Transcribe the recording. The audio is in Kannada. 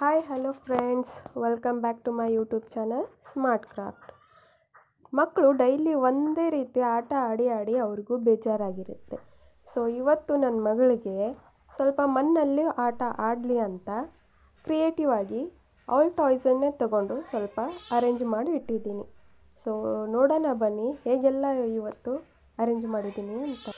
Hi hello friends welcome back to my YouTube channel smart craft ಮಕ್ಕಳು ಡೈಲಿ ಒಂದೇ ರೀತಿ ಆಟ ಆಡಿ ಆಡಿ ಅವ್ರಿಗೂ ಬೇಜಾರಾಗಿರುತ್ತೆ. ಸೊ ಇವತ್ತು ನನ್ನ ಮಗಳಿಗೆ ಸ್ವಲ್ಪ ಮಣ್ಣಲ್ಲಿ ಆಟ ಆಡಲಿ ಅಂತ ಕ್ರಿಯೇಟಿವ್ ಆಗಿ ಅವಳ ಟಾಯ್ಸನ್ನೇ ತಗೊಂಡು ಸ್ವಲ್ಪ ಅರೇಂಜ್ ಮಾಡಿ ಇಟ್ಟಿದ್ದೀನಿ. ಸೊ ನೋಡೋಣ ಬನ್ನಿ, ಹೇಗೆಲ್ಲ ಇವತ್ತು ಅರೇಂಜ್ ಮಾಡಿದ್ದೀನಿ ಅಂತ.